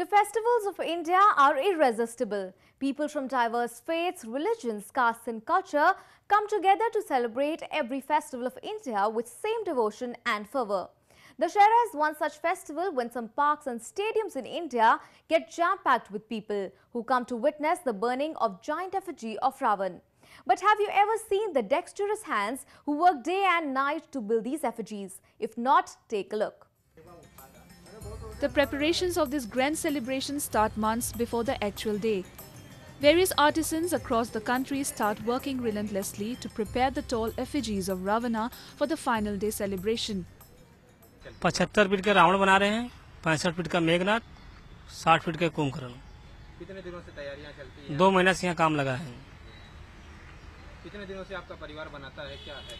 The festivals of India are irresistible. People from diverse faiths, religions, castes and culture come together to celebrate every festival of India with same devotion and fervour. Dussehra is one such festival when some parks and stadiums in India get jam-packed with people who come to witness the burning of giant effigy of Ravan. But have you ever seen the dexterous hands who work day and night to build these effigies? If not, take a look. The preparations of this grand celebration start months before the actual day. Various artisans across the country start working relentlessly to prepare the tall effigies of Ravana for the final day celebration. पचहत्तर feet का रावण बना रहे हैं पैंसठ feet का मेघनाथ साठ feet का कुंभकर्ण कितने दिनों से तैयारियां चलती हैं दो महीना से यहाँ काम लगा है कितने दिनों से आपका परिवार बनाता है क्या है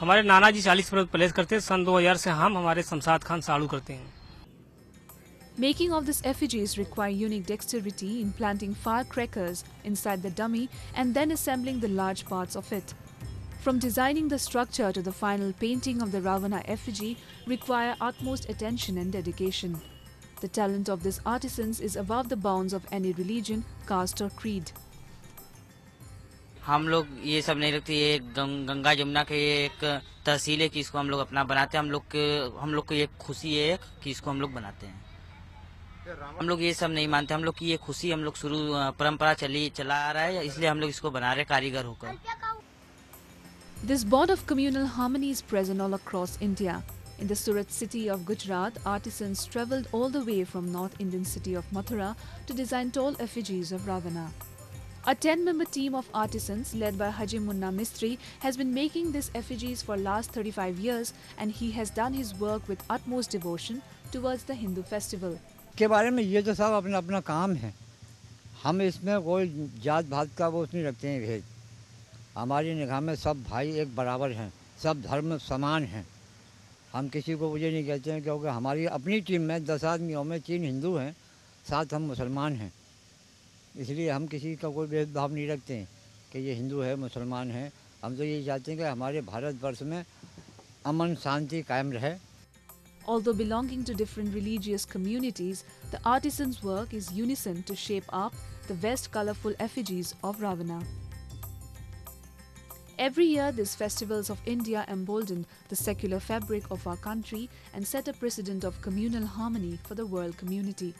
हमारे नाना जी चालीस वर्ष प्लेस करते हैं सन 2000 से हम हमारे शमशाद खान साड़ू करते हैं Making of these effigies require unique dexterity in planting firecrackers inside the dummy and then assembling the large parts of it. From designing the structure to the final painting of the Ravana effigy require utmost attention and dedication. The talent of these artisans is above the bounds of any religion, caste or creed. हम लोग ये सब नहीं रखते ये गं- गंगा जमुना के ये एक तहसील है कि इसको हम लोग अपना बनाते हैं हम लोग के हम लोग को ये खुशी है कि इसको हम लोग बनाते हैं हम लोग ये सब नहीं मानते हम लोग की ये खुशी हम लोग शुरू परंपरा चली चला आ रहा है इसलिए हम लोग इसको बना रहे कारीगर होकर This bond of communal harmony is present all across India. In the Surat city of Gujarat, artisans travelled all the way from North Indian city of Mathura to design tall effigies of Ravana. A 10-member team of artisans led by Haji Munna Mistri has been making these effigies for last 35 years and he has done his work with utmost devotion towards the Hindu festival. के बारे में ये तो सब अपना अपना काम है, हम इसमें कोई जात भात का वो नहीं रखते हैं भेद। हमारी निगाह में सब भाई एक बराबर हैं, सब धर्म समान हैं। हम किसी को मुझे नहीं कहते हैं क्योंकि हमारी अपनी टीम में दस आदमियों में तीन हिंदू हैं, सात हम मुसलमान हैं। इसलिए हम किसी का कोई भेदभाव नहीं रखते हैं कि ये हिंदू है, मुसलमान है। हम तो ये चाहते हैं कि हमारे भारतवर्ष में अमन शांति कायम रहे। Although belonging to different religious communities, the artisans' work is unison to shape up the best colorful effigies of Ravana. Every year, these festivals of India embolden the secular fabric of our country and set a precedent of communal harmony for the world community.